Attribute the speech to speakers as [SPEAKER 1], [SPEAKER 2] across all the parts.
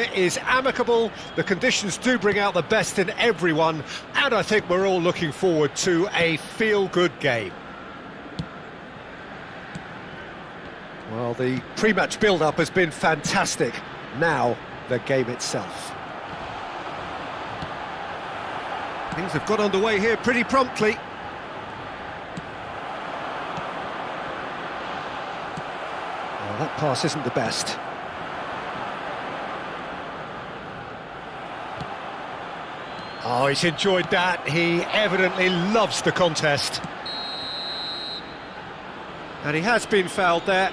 [SPEAKER 1] is amicable, the conditions do bring out the best in everyone, and I think we're all looking forward to a feel-good game. Well, the pre-match build-up has been fantastic. Now, the game itself. Things have got underway here pretty promptly. Well, that pass isn't the best. Oh, he's enjoyed that. He evidently loves the contest. And he has been fouled there.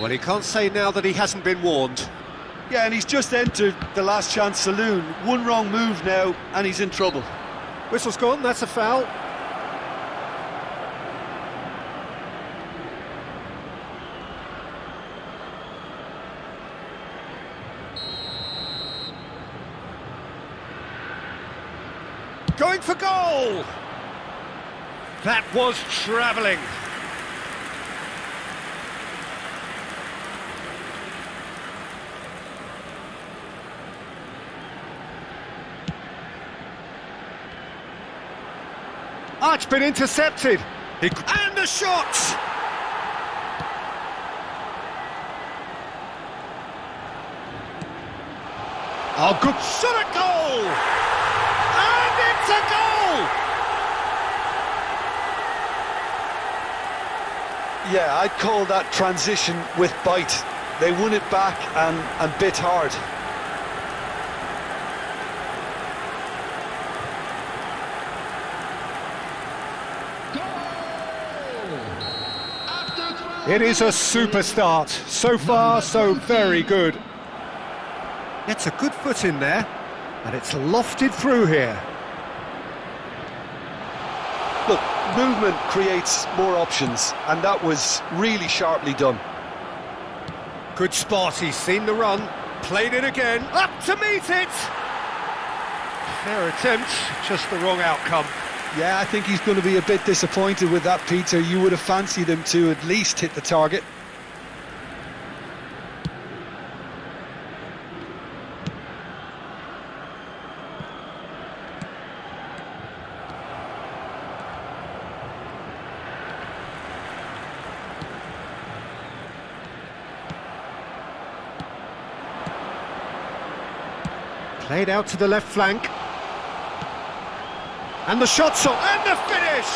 [SPEAKER 1] Well, he can't say now that he hasn't been warned.
[SPEAKER 2] Yeah, and he's just entered the last chance saloon. One wrong move now, and he's in trouble.
[SPEAKER 1] Whistle's gone, that's a foul. Going for goal! That was travelling. It's been intercepted. And the shot! Oh, good shot at goal! And it's a goal!
[SPEAKER 2] Yeah, I'd call that transition with bite. They won it back and, and bit hard.
[SPEAKER 1] It is a super start. So far, so very good. It's a good foot in there, and it's lofted through here.
[SPEAKER 2] Look, movement creates more options, and that was really sharply done.
[SPEAKER 1] Good spot, he's seen the run, played it again, up to meet it! Fair attempt, just the wrong outcome.
[SPEAKER 2] Yeah, I think he's going to be a bit disappointed with that, Peter. You would have fancied him to at least hit the target.
[SPEAKER 1] Played out to the left flank. And the shot's on, and the finish!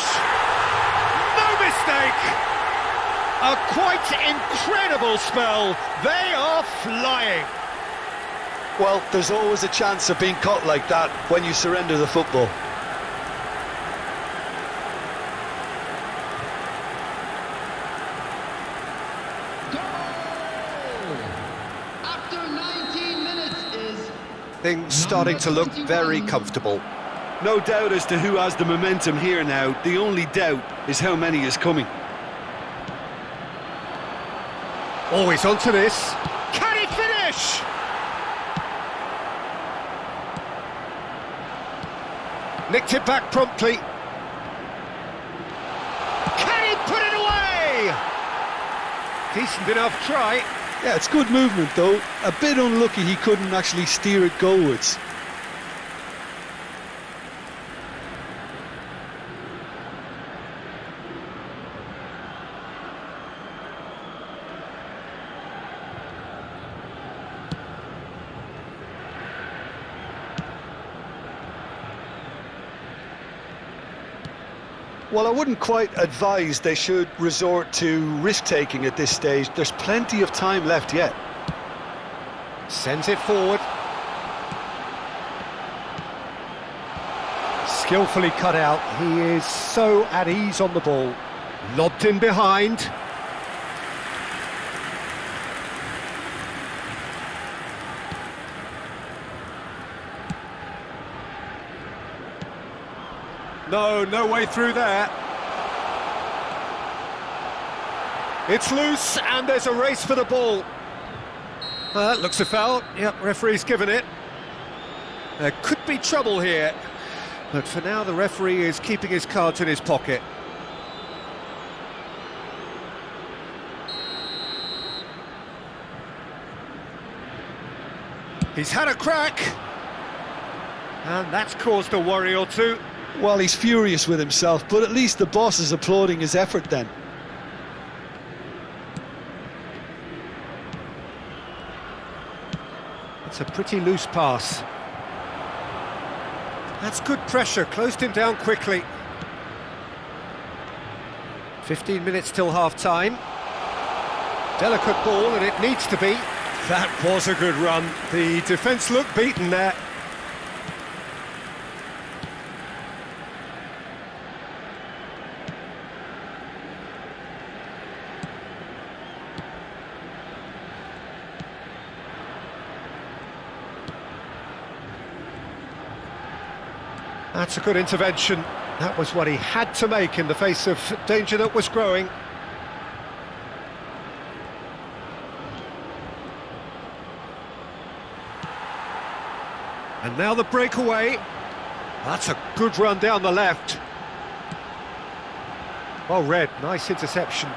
[SPEAKER 1] No mistake! A quite incredible spell. They are flying.
[SPEAKER 2] Well, there's always a chance of being caught like that when you surrender the football.
[SPEAKER 1] Things starting to look very comfortable.
[SPEAKER 2] No doubt as to who has the momentum here now. The only doubt is how many is coming.
[SPEAKER 1] Always onto this. Can he finish? Nicked it back promptly. Can he put it away? Decent enough try.
[SPEAKER 2] Yeah, it's good movement though. A bit unlucky he couldn't actually steer it goalwards. Well, I wouldn't quite advise they should resort to risk-taking at this stage. There's plenty of time left yet.
[SPEAKER 1] Sends it forward. Skillfully cut out. He is so at ease on the ball. Lobbed in behind. No, no way through there. It's loose, and there's a race for the ball. Uh, that looks a foul. Yep, referee's given it. There could be trouble here. But for now, the referee is keeping his cards in his pocket. He's had a crack. And that's caused a worry or two.
[SPEAKER 2] Well, he's furious with himself, but at least the boss is applauding his effort then.
[SPEAKER 1] It's a pretty loose pass. That's good pressure, closed him down quickly. 15 minutes till half-time. Delicate ball, and it needs to be. That was a good run. The defence looked beaten there. That's a good intervention. That was what he had to make in the face of danger that was growing. And now the breakaway. That's a good run down the left. Well read, nice interception.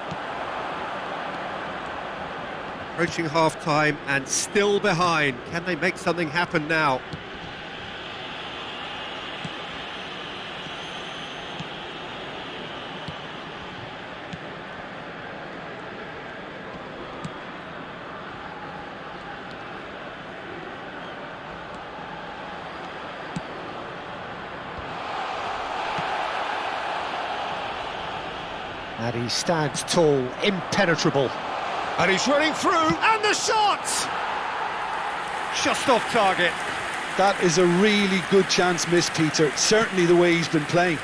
[SPEAKER 1] Approaching half-time and still behind. Can they make something happen now? And he stands tall, impenetrable. And he's running through, and the shot! Just off target.
[SPEAKER 2] That is a really good chance missed, Peter. Certainly the way he's been playing.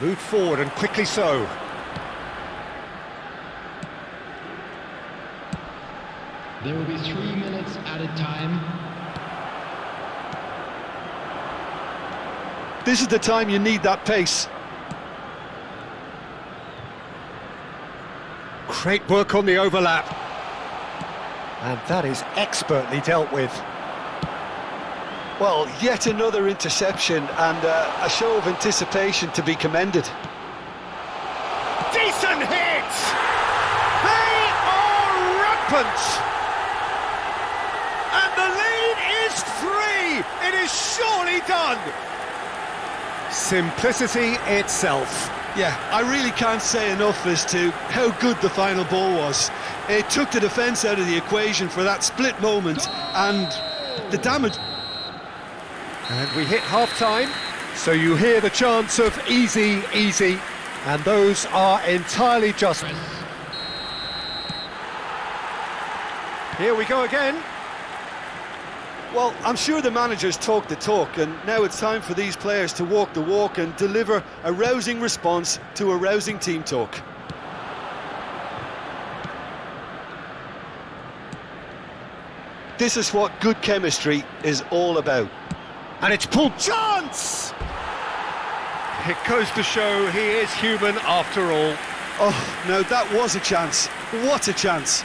[SPEAKER 1] Moved forward, and quickly so.
[SPEAKER 3] There will be three minutes added time.
[SPEAKER 2] This is the time you need that pace.
[SPEAKER 1] Great work on the overlap. And that is expertly dealt with.
[SPEAKER 2] Well, yet another interception and uh, a show of anticipation to be commended.
[SPEAKER 1] Decent hit! They are rampant! And the lead is three! It is surely done! Simplicity itself.
[SPEAKER 2] Yeah, I really can't say enough as to how good the final ball was. It took the defence out of the equation for that split moment, and the damage...
[SPEAKER 1] And we hit half-time, so you hear the chants of easy, easy, and those are entirely just. Here we go again.
[SPEAKER 2] Well, I'm sure the managers talk the talk, and now it's time for these players to walk the walk and deliver a rousing response to a rousing team talk. This is what good chemistry is all about.
[SPEAKER 1] And it's pulled chance! It goes to show he is human after all.
[SPEAKER 2] Oh, no, that was a chance. What a chance.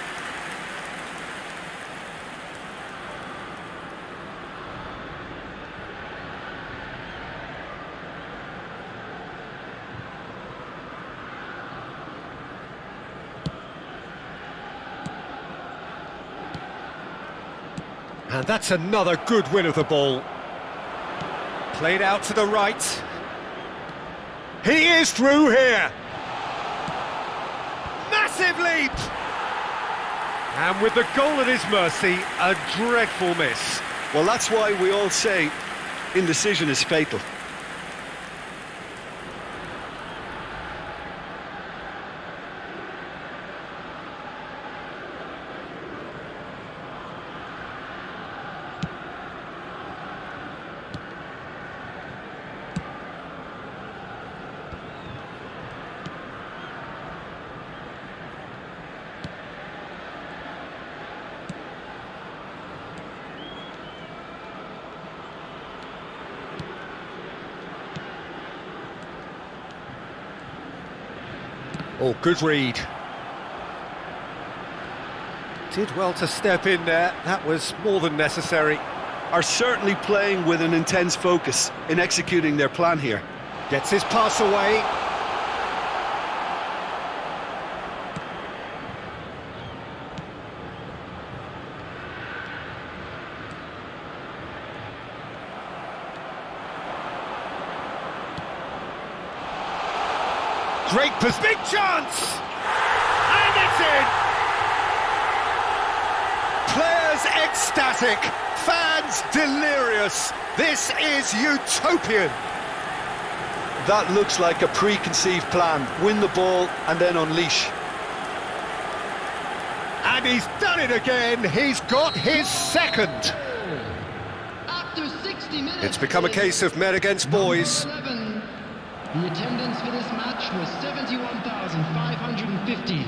[SPEAKER 1] And that's another good win of the ball. Played out to the right. He is through here. Massive leap! And with the goal at his mercy, a dreadful miss.
[SPEAKER 2] Well, that's why we all say indecision is fatal.
[SPEAKER 1] Oh, good read. Did well to step in there. That was more than necessary.
[SPEAKER 2] Are certainly playing with an intense focus in executing their plan here.
[SPEAKER 1] Gets his pass away. Great position. Big chance! And it's in! Players ecstatic, fans delirious. This is utopian.
[SPEAKER 2] That looks like a preconceived plan. Win the ball and then unleash.
[SPEAKER 1] And he's done it again. He's got his second.
[SPEAKER 3] After 60 minutes.
[SPEAKER 1] It's become a case of men against boys.
[SPEAKER 3] Number 11. The attendance for this match was 71,550.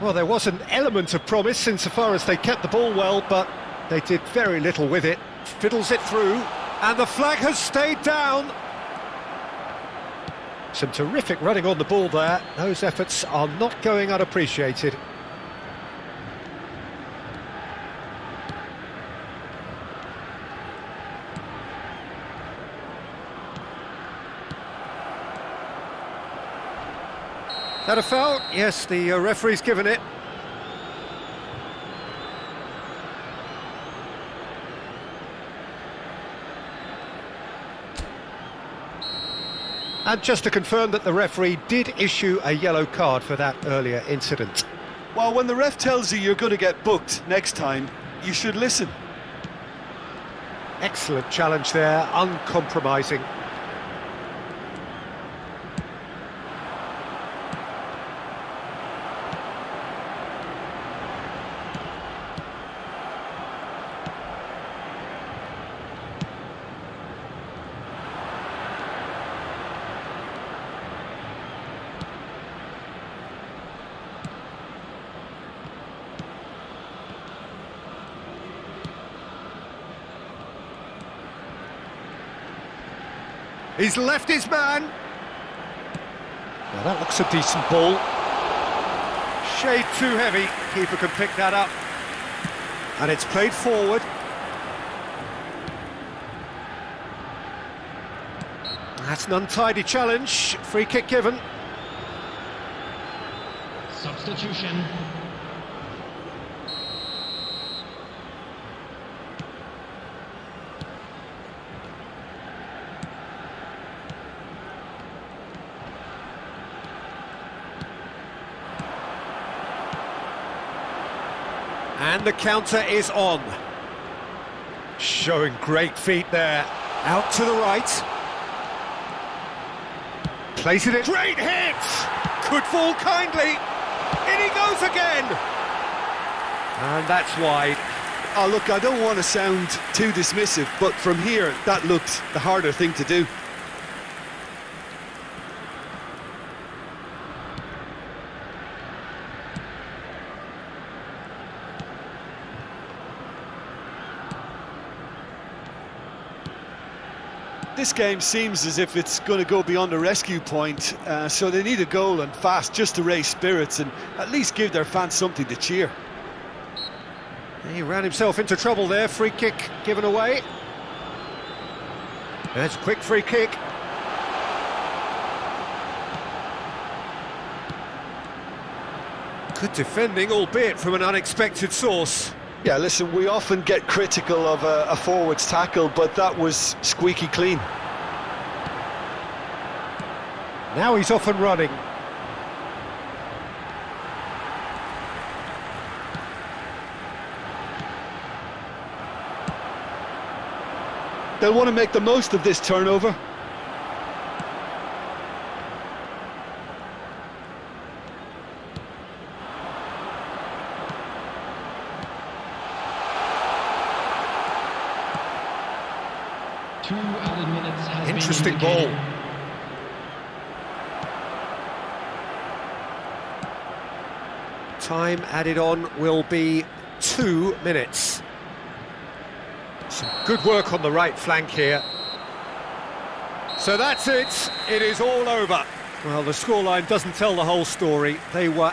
[SPEAKER 1] Well, there was an element of promise insofar as they kept the ball well, but they did very little with it. Fiddles it through, and the flag has stayed down. Some terrific running on the ball there. Those efforts are not going unappreciated. That a foul? Yes, the uh, referee's given it. And just to confirm that the referee did issue a yellow card for that earlier incident.
[SPEAKER 2] Well, when the ref tells you you're going to get booked next time, you should listen.
[SPEAKER 1] Excellent challenge there, uncompromising. He's left his man. Now that looks a decent ball. Shade too heavy. Keeper can pick that up. And it's played forward. That's an untidy challenge. Free kick given.
[SPEAKER 3] Substitution.
[SPEAKER 1] And the counter is on. Showing great feet there. Out to the right. Places it. Great hit! Could fall kindly. In he goes again. And that's wide.
[SPEAKER 2] Oh, look, I don't want to sound too dismissive, but from here, that looked the harder thing to do. This game seems as if it's going to go beyond the rescue point, uh, so they need a goal and fast just to raise spirits and at least give their fans something to cheer.
[SPEAKER 1] He ran himself into trouble there. Free kick given away. That's a quick free kick. Good defending, albeit from an unexpected source.
[SPEAKER 2] Yeah, listen, we often get critical of a, a forward's tackle, but that was squeaky clean.
[SPEAKER 1] Now he's off and running.
[SPEAKER 2] They'll want to make the most of this turnover.
[SPEAKER 3] Two added minutes has been
[SPEAKER 1] Interesting ball.
[SPEAKER 3] indicated.
[SPEAKER 1] Time added on will be two minutes. Some good work on the right flank here. So that's it. It is all over. Well, the scoreline doesn't tell the whole story. They were